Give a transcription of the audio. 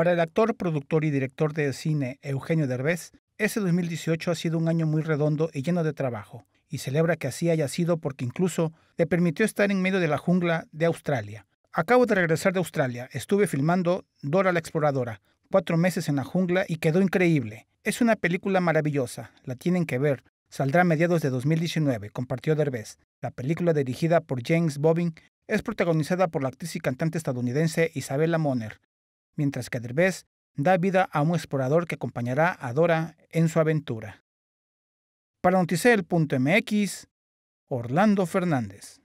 Para el actor, productor y director de cine Eugenio Derbez, ese 2018 ha sido un año muy redondo y lleno de trabajo, y celebra que así haya sido porque incluso le permitió estar en medio de la jungla de Australia. Acabo de regresar de Australia, estuve filmando Dora la Exploradora, cuatro meses en la jungla y quedó increíble. Es una película maravillosa, la tienen que ver. Saldrá a mediados de 2019, compartió Derbez. La película dirigida por James Bobbin es protagonizada por la actriz y cantante estadounidense Isabella Moner, mientras que Derbez da vida a un explorador que acompañará a Dora en su aventura. Para Noticel.mx, Orlando Fernández.